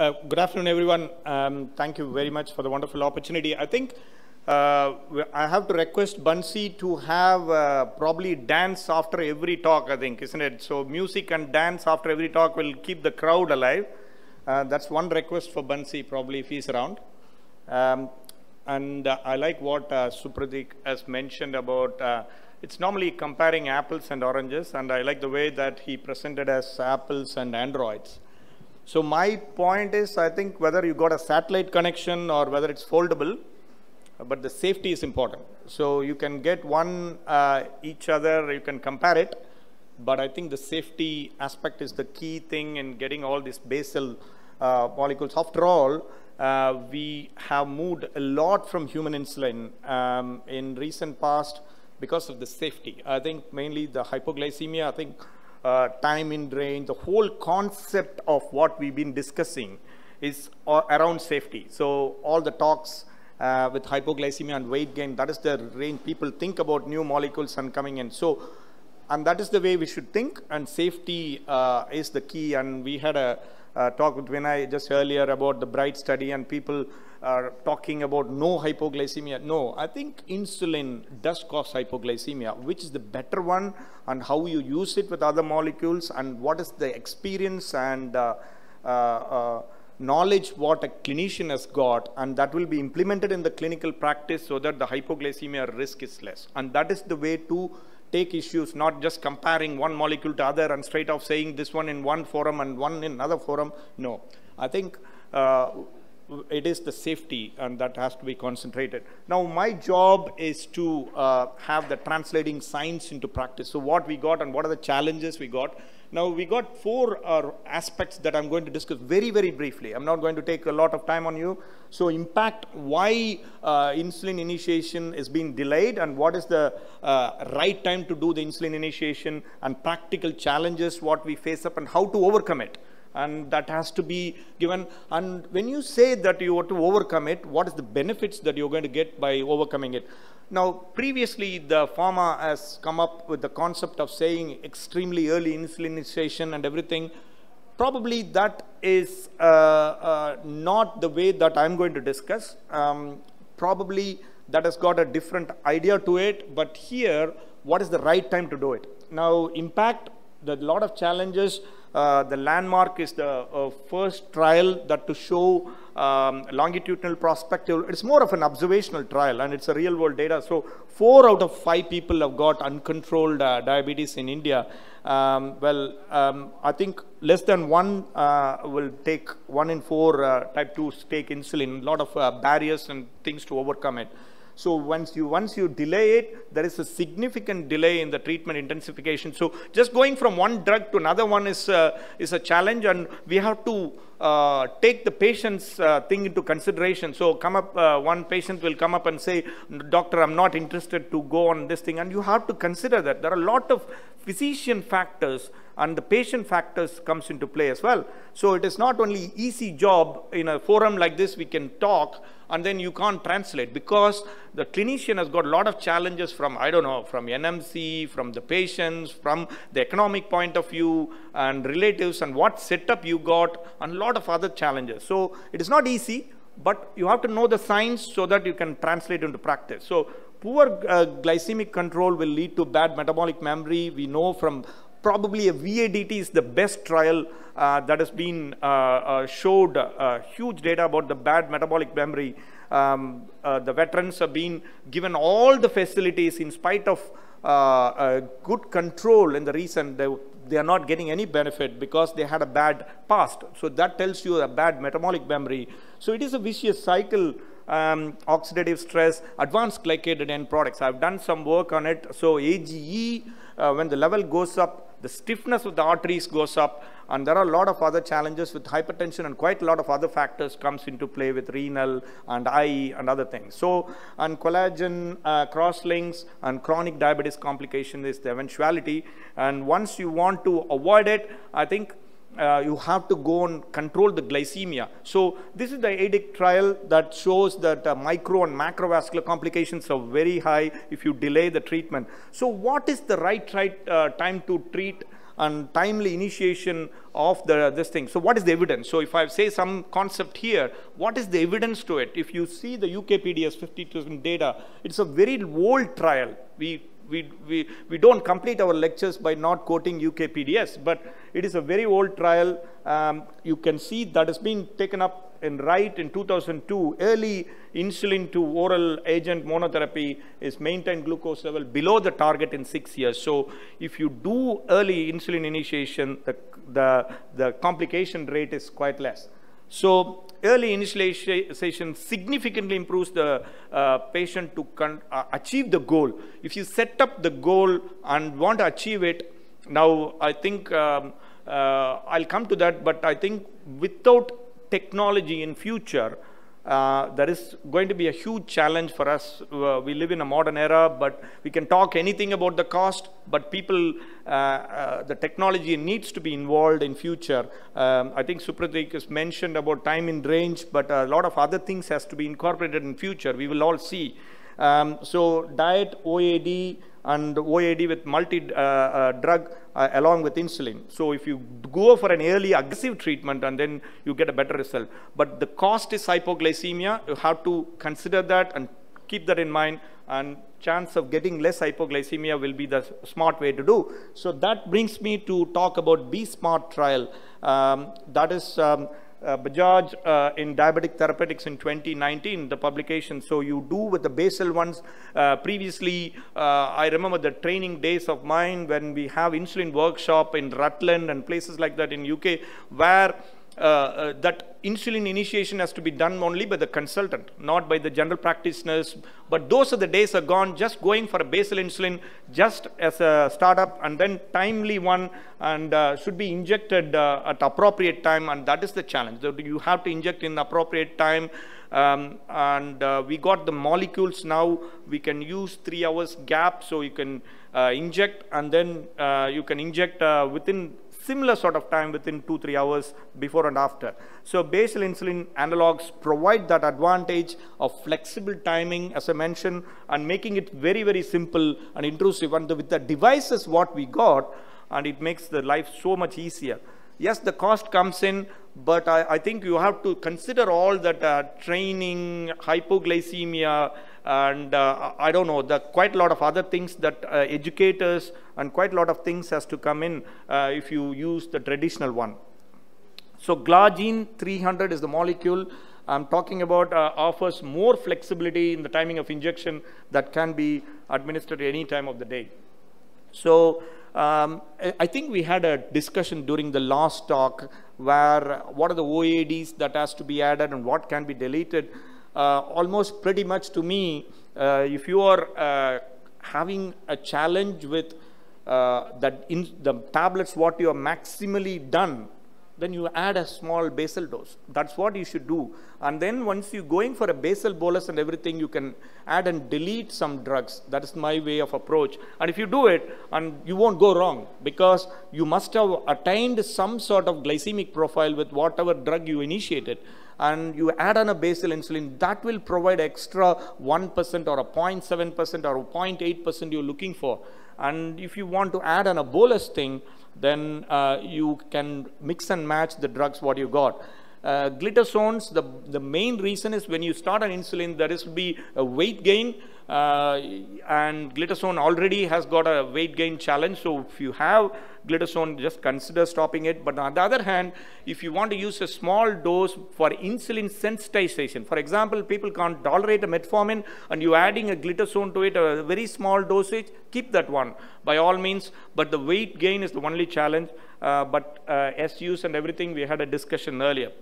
Uh, good afternoon, everyone. Um, thank you very much for the wonderful opportunity. I think uh, I have to request Bansi to have uh, probably dance after every talk, I think, isn't it? So music and dance after every talk will keep the crowd alive. Uh, that's one request for Bansi, probably, if he's around. Um, and uh, I like what uh, Supratik has mentioned about, it's normally comparing apples and oranges, and I like the way that he presented as apples and androids. So my point is, I think whether you got a satellite connection or whether it's foldable, but the safety is important. So you can get one uh, each other, you can compare it, but I think the safety aspect is the key thing in getting all these basal uh, molecules. After all, uh, we have moved a lot from human insulin um, in recent past because of the safety. I think mainly the hypoglycemia, I think uh, time in range, the whole concept of what we've been discussing is uh, around safety. So all the talks uh, with hypoglycemia and weight gain, that is the range people think about new molecules and coming in. So, and that is the way we should think and safety uh, is the key. And we had a, a talk with Vinay just earlier about the BRIGHT study and people are talking about no hypoglycemia. No, I think insulin does cause hypoglycemia. Which is the better one and how you use it with other molecules and what is the experience and uh, uh, uh, knowledge what a clinician has got and that will be implemented in the clinical practice so that the hypoglycemia risk is less. And that is the way to take issues, not just comparing one molecule to other and straight off saying this one in one forum and one in another forum. No, I think uh, it is the safety and that has to be concentrated. Now my job is to uh, have the translating science into practice. So what we got and what are the challenges we got. Now we got four uh, aspects that I'm going to discuss very, very briefly. I'm not going to take a lot of time on you. So impact why uh, insulin initiation is being delayed and what is the uh, right time to do the insulin initiation and practical challenges what we face up and how to overcome it and that has to be given. And when you say that you want to overcome it, what is the benefits that you're going to get by overcoming it? Now, previously, the pharma has come up with the concept of saying extremely early insulinization and everything. Probably that is uh, uh, not the way that I'm going to discuss. Um, probably that has got a different idea to it, but here, what is the right time to do it? Now, impact, the lot of challenges uh, the landmark is the uh, first trial that to show um, longitudinal prospective. It's more of an observational trial and it's a real world data. So four out of five people have got uncontrolled uh, diabetes in India. Um, well, um, I think less than one uh, will take, one in four uh, type 2 take insulin, a lot of barriers and things to overcome it. So once you, once you delay it, there is a significant delay in the treatment intensification. So just going from one drug to another one is, uh, is a challenge and we have to uh, take the patient's uh, thing into consideration. So come up, uh, one patient will come up and say, doctor, I'm not interested to go on this thing. And you have to consider that. There are a lot of physician factors and the patient factors comes into play as well. So it is not only easy job in a forum like this, we can talk and then you can't translate because the clinician has got a lot of challenges from, I don't know, from NMC, from the patients, from the economic point of view and relatives and what setup you got and a lot of other challenges. So it is not easy, but you have to know the science so that you can translate into practice. So poor uh, glycemic control will lead to bad metabolic memory. We know from probably a VADT is the best trial uh, that has been uh, uh, showed uh, huge data about the bad metabolic memory. Um, uh, the veterans have been given all the facilities in spite of good control in the recent, they, they are not getting any benefit because they had a bad past. So that tells you a bad metabolic memory. So it is a vicious cycle um, oxidative stress, advanced glycated end products. I've done some work on it. So AGE, uh, when the level goes up, the stiffness of the arteries goes up, and there are a lot of other challenges with hypertension and quite a lot of other factors comes into play with renal and eye and other things. So, and collagen uh, crosslinks and chronic diabetes complication is the eventuality. And once you want to avoid it, I think uh, you have to go and control the glycemia. So this is the ADIC trial that shows that uh, micro and macrovascular complications are very high if you delay the treatment. So what is the right, right uh, time to treat and timely initiation of the, this thing. So what is the evidence? So if I say some concept here, what is the evidence to it? If you see the UKPDS 50,000 data, it's a very old trial. We we, we, we don't complete our lectures by not quoting UKPDS, but it is a very old trial. Um, you can see that has been taken up in right in 2002, early insulin to oral agent monotherapy is maintained glucose level below the target in six years. So if you do early insulin initiation, the, the, the complication rate is quite less. So early initialization significantly improves the uh, patient to uh, achieve the goal. If you set up the goal and want to achieve it, now I think um, uh, I'll come to that, but I think without technology in future, uh, there is going to be a huge challenge for us. Uh, we live in a modern era, but we can talk anything about the cost, but people, uh, uh the technology needs to be involved in future. Um, I think Supratik has mentioned about time in range, but a lot of other things has to be incorporated in future. We will all see. Um, so diet, OAD, and OAD with multi-drug uh, uh, uh, along with insulin. So if you go for an early aggressive treatment and then you get a better result. But the cost is hypoglycemia. You have to consider that and keep that in mind and chance of getting less hypoglycemia will be the smart way to do. So that brings me to talk about B-SMART trial. Um, that is um, uh, Bajaj uh, in diabetic therapeutics in 2019, the publication. So you do with the basal ones. Uh, previously, uh, I remember the training days of mine when we have insulin workshop in Rutland and places like that in UK, where uh, uh, that insulin initiation has to be done only by the consultant, not by the general practitioners. But those are the days are gone, just going for a basal insulin just as a startup and then timely one and uh, should be injected uh, at appropriate time and that is the challenge. You have to inject in appropriate time um, and uh, we got the molecules now. We can use three hours gap so you can uh, inject and then you can inject within similar sort of time within two, three hours before and after. So basal insulin analogs provide that advantage of flexible timing, as I mentioned, and making it very, very simple and intrusive. And the, with the devices what we got, and it makes the life so much easier. Yes, the cost comes in, but I, I think you have to consider all that uh, training, hypoglycemia, and uh, I don't know, the quite a lot of other things that uh, educators and quite a lot of things has to come in uh, if you use the traditional one. So glargine 300 is the molecule I'm talking about uh, offers more flexibility in the timing of injection that can be administered any time of the day. So um, I think we had a discussion during the last talk where what are the OADs that has to be added and what can be deleted. Uh, almost pretty much to me, uh, if you are uh, having a challenge with Uh, that in the tablets, what you are maximally done, then you add a small basal dose. That's what you should do. And then once you're going for a basal bolus and everything, you can add and delete some drugs. That is my way of approach. And if you do it, and you won't go wrong because you must have attained some sort of glycemic profile with whatever drug you initiated and you add on a basal insulin, that will provide extra 1% or a 0.7% or a 0.8% you're looking for. And if you want to add on a bolus thing, then uh, you can mix and match the drugs what you got. Uh, glitazones, the, the main reason is when you start an insulin, there is to be a weight gain uh, and glitazone already has got a weight gain challenge. So if you have glitazone, just consider stopping it. But on the other hand, if you want to use a small dose for insulin sensitization, for example, people can't tolerate a metformin and you're adding a glitazone to it, a very small dosage, keep that one by all means. But the weight gain is the only challenge. Uh, but uh, SUs and everything, we had a discussion earlier.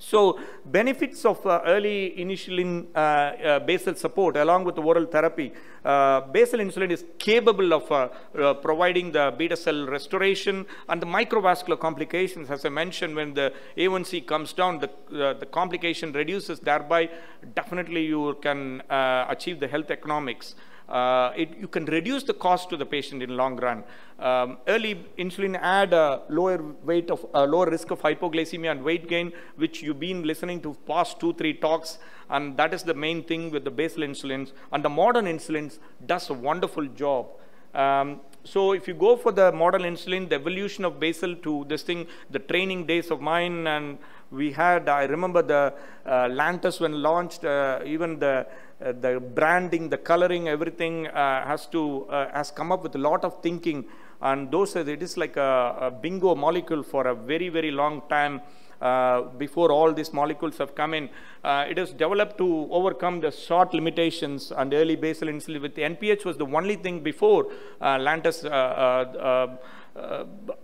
So benefits of uh, early insulin uh, uh, basal support along with the oral therapy. Uh, basal insulin is capable of uh, uh, providing the beta cell restoration and the microvascular complications. As I mentioned, when the A1C comes down, the, the complication reduces. Thereby, definitely you can achieve the health economics uh, it, you can reduce the cost to the patient in long run. Um, early insulin add a lower weight of a lower risk of hypoglycemia and weight gain, which you've been listening to past two, three talks, and that is the main thing with the basal insulins. And the modern insulins does a wonderful job. Um, so if you go for the modern insulin, the evolution of basal to this thing, the training days of mine, and we had, I remember the uh, Lantus when launched, uh, even the uh, the branding, the coloring, everything uh, has to uh, has come up with a lot of thinking, and those it is like a, a bingo molecule for a very very long time. Uh, before all these molecules have come in. Uh, it is developed to overcome the short limitations and early basal insulin with NPH was the only thing before uh, Lantus uh,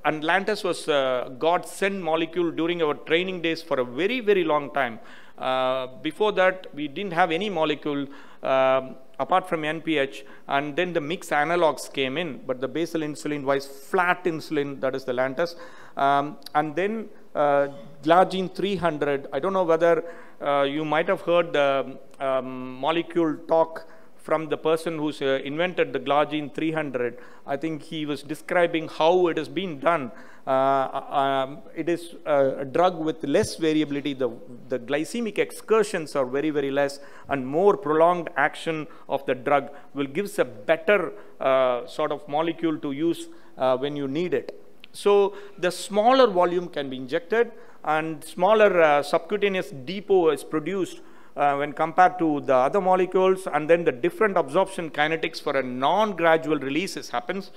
and Lantus was a God sent molecule during our training days for a very, very long time. Uh, before that, we didn't have any molecule um, apart from NPH, and then the mixed analogs came in, but the basal insulin was flat insulin, that is the Lantus. Um, and then uh, Glargine 300, I don't know whether uh, you might have heard the um, molecule talk from the person who's uh, invented the Glargine 300. I think he was describing how it has been done. Uh, um, it is a drug with less variability. The, the glycemic excursions are very, very less and more prolonged action of the drug will gives a better uh, sort of molecule to use uh, when you need it. So the smaller volume can be injected and smaller uh, subcutaneous depot is produced uh, when compared to the other molecules and then the different absorption kinetics for a non-gradual releases happens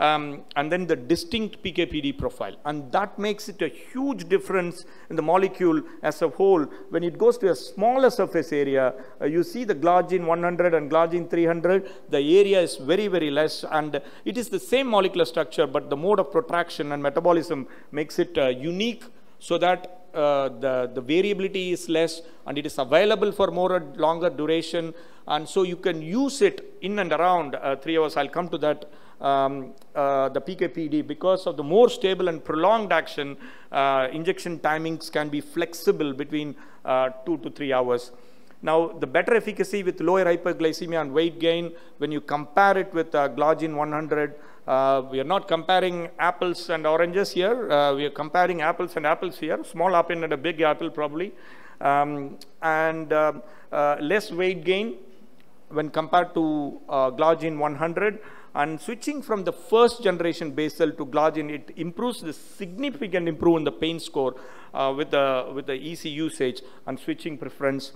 um, and then the distinct PKPD profile. And that makes it a huge difference in the molecule as a whole. When it goes to a smaller surface area, uh, you see the Glargine 100 and Glargine 300, the area is very, very less. And it is the same molecular structure, but the mode of protraction and metabolism makes it uh, unique so that uh, the, the variability is less and it is available for more longer duration and so you can use it in and around uh, three hours. I'll come to that, um, uh, the PKPD. Because of the more stable and prolonged action, uh, injection timings can be flexible between uh, two to three hours. Now, the better efficacy with lower hyperglycemia and weight gain, when you compare it with uh, Glargine 100, uh, we are not comparing apples and oranges here. Uh, we are comparing apples and apples here. Small apple and a big apple probably. Um, and um, uh, less weight gain when compared to uh, Glargine 100. And switching from the first generation basal to Glargine, it improves the significant improvement in the pain score uh, with, the, with the easy usage and switching preference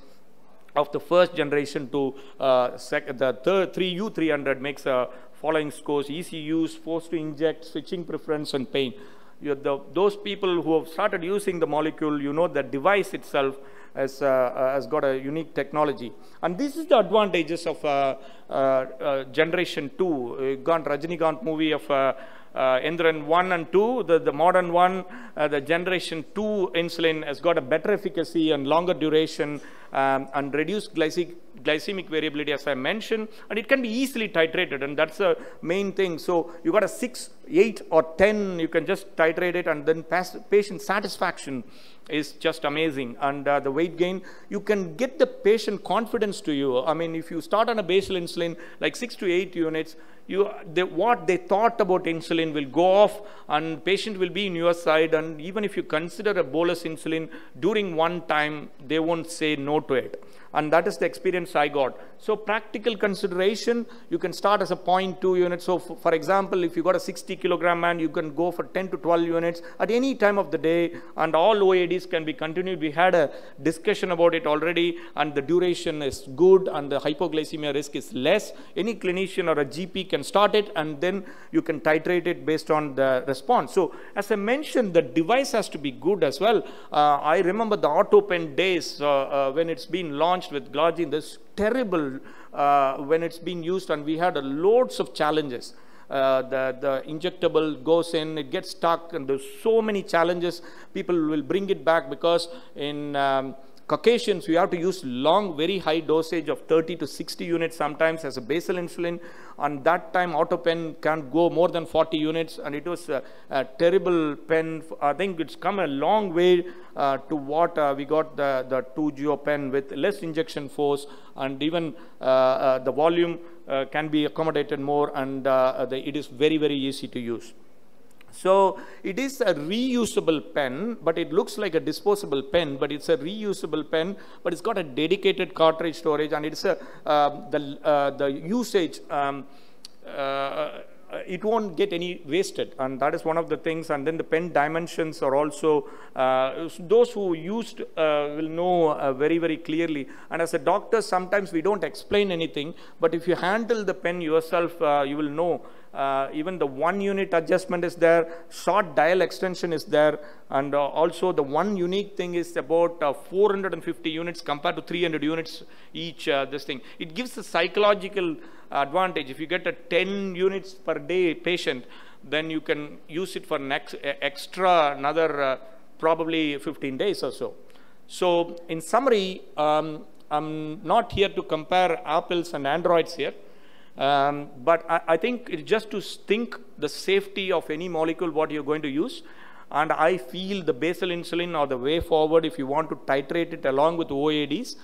of the first generation to uh, the 3U300 makes a following scores, easy use, forced to inject, switching preference, and pain. The, those people who have started using the molecule, you know the device itself has, uh, uh, has got a unique technology. And this is the advantages of uh, uh, uh Generation 2. Uh, Gant movie of uh, Endran 1 and 2, the, the modern one, the Generation 2 insulin has got a better efficacy and longer duration um, and reduced glycemic glycemic variability as I mentioned, and it can be easily titrated, and that's the main thing. So you got a 6, 8 or 10, you can just titrate it, and then patient satisfaction is just amazing. And uh, the weight gain, you can get the patient confidence to you. I mean, if you start on a basal insulin, like 6 to 8 units, you, they, what they thought about insulin will go off and patient will be in your side and even if you consider a bolus insulin during one time they won't say no to it and that is the experience I got. So practical consideration, you can start as a 0.2 unit. So for example, if you got a 60 kilogram man, you can go for 10 to 12 units at any time of the day and all OADs can be continued. We had a discussion about it already and the duration is good and the hypoglycemia risk is less. Any clinician or a GP can start it and then you can titrate it based on the response. So as I mentioned, the device has to be good as well. Uh, I remember the AutoPen days uh, uh, when it's been launched with Glargine, this terrible uh, when it's been used and we had loads of challenges. Uh, the, the injectable goes in, it gets stuck and there's so many challenges. People will bring it back because in um, Caucasians, we have to use long, very high dosage of 30 to 60 units sometimes as a basal insulin. And that time, auto pen can't go more than 40 units. And it was a, a terrible pen. I think it's come a long way uh, to what uh, we got the, the 2 pen with less injection force. And even uh, uh the volume uh, can be accommodated more. And uh, the, it is very, very easy to use. So it is a reusable pen, but it looks like a disposable pen, but it's a reusable pen, but it's got a dedicated cartridge storage and it's a, uh, the, uh, the usage um, uh, it won't get any wasted. And that is one of the things. And then the pen dimensions are also, uh, those who used uh, will know uh, very, very clearly. And as a doctor, sometimes we don't explain anything, but if you handle the pen yourself, uh, you will know uh, even the one unit adjustment is there, short dial extension is there, and uh, also the one unique thing is about uh, 450 units compared to 300 units each, uh, this thing. It gives a psychological advantage. If you get a 10 units per day patient, then you can use it for next extra another uh, probably 15 days or so. So in summary, um, I'm not here to compare apples and androids here. Um, but I, I, think it's just to think the safety of any molecule what you're going to use. And I feel the basal insulin or the way forward if you want to titrate it along with OADs.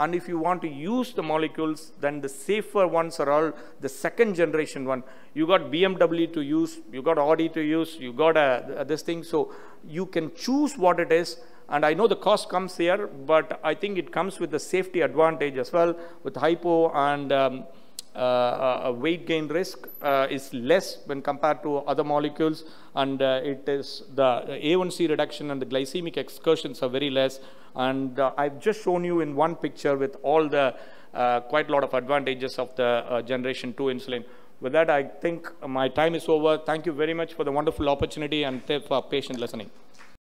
And if you want to use the molecules, then the safer ones are all the second generation one. You got BMW to use, you got Audi to use, you got a, this thing. So you can choose what it is. And I know the cost comes here, but I think it comes with the safety advantage as well with hypo and um, uh, weight gain risk uh, is less when compared to other molecules and uh, it is the A1C reduction and the glycemic excursions are very less and uh, I've just shown you in one picture with all the uh, quite a lot of advantages of the uh, generation 2 insulin. With that, I think my time is over. Thank you very much for the wonderful opportunity and for patient listening.